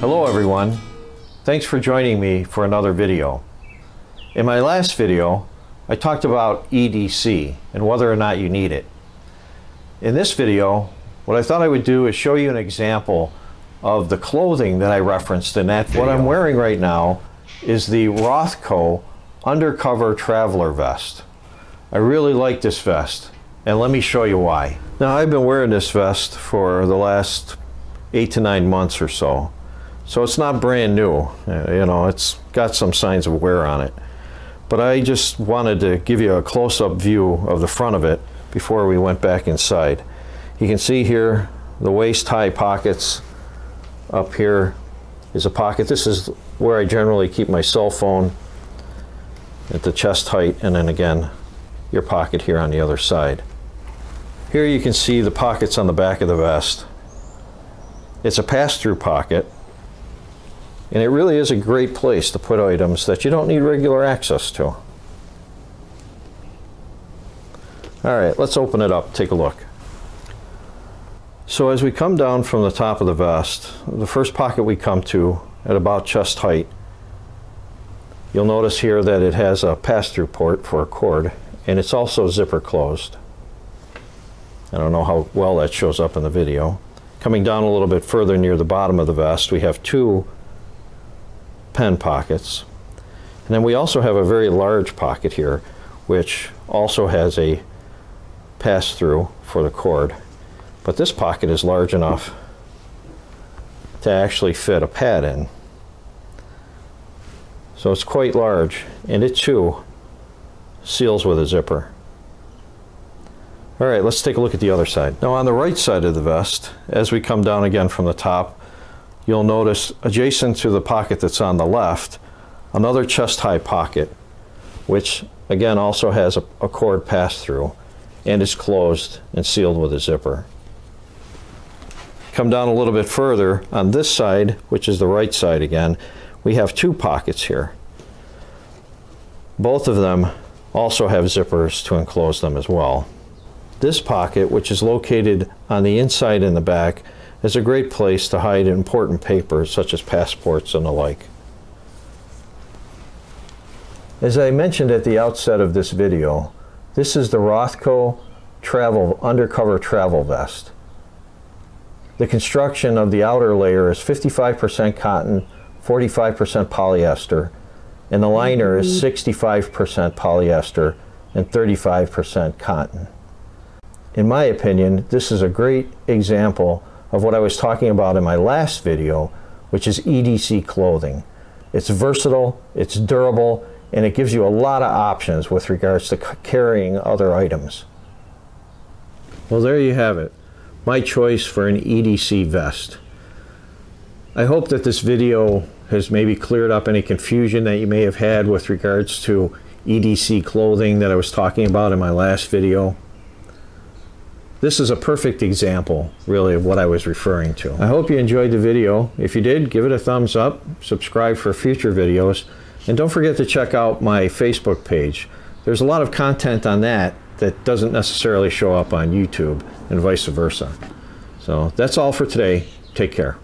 Hello everyone. Thanks for joining me for another video. In my last video, I talked about EDC and whether or not you need it. In this video, what I thought I would do is show you an example of the clothing that I referenced in that video. What I'm wearing right now is the Rothco Undercover Traveler Vest. I really like this vest, and let me show you why. Now, I've been wearing this vest for the last eight to nine months or so. So it's not brand new. Uh, you know, it's got some signs of wear on it. But I just wanted to give you a close-up view of the front of it before we went back inside. You can see here the waist-high pockets. Up here is a pocket. This is where I generally keep my cell phone at the chest height and then again your pocket here on the other side. Here you can see the pockets on the back of the vest. It's a pass-through pocket and it really is a great place to put items that you don't need regular access to. All right, let's open it up, take a look. So as we come down from the top of the vest, the first pocket we come to at about chest height, you'll notice here that it has a pass-through port for a cord, and it's also zipper closed. I don't know how well that shows up in the video. Coming down a little bit further near the bottom of the vest, we have two pen pockets. And then we also have a very large pocket here, which also has a pass-through for the cord. But this pocket is large enough to actually fit a pad in. So it's quite large, and it too seals with a zipper. All right, let's take a look at the other side. Now on the right side of the vest, as we come down again from the top, you'll notice adjacent to the pocket that's on the left, another chest high pocket, which again also has a, a cord pass through and is closed and sealed with a zipper. Come down a little bit further on this side, which is the right side again, we have two pockets here. Both of them also have zippers to enclose them as well. This pocket, which is located on the inside and the back, is a great place to hide important papers such as passports and the like. As I mentioned at the outset of this video, this is the Rothco Travel Undercover Travel Vest. The construction of the outer layer is 55% cotton, 45% polyester, and the liner is 65% polyester and 35% cotton. In my opinion, this is a great example of what I was talking about in my last video, which is EDC clothing. It's versatile, it's durable, and it gives you a lot of options with regards to carrying other items. Well, there you have it. My choice for an EDC vest. I hope that this video has maybe cleared up any confusion that you may have had with regards to EDC clothing that I was talking about in my last video. This is a perfect example, really, of what I was referring to. I hope you enjoyed the video. If you did, give it a thumbs up, subscribe for future videos, and don't forget to check out my Facebook page. There's a lot of content on that that doesn't necessarily show up on YouTube, and vice versa. So that's all for today. Take care.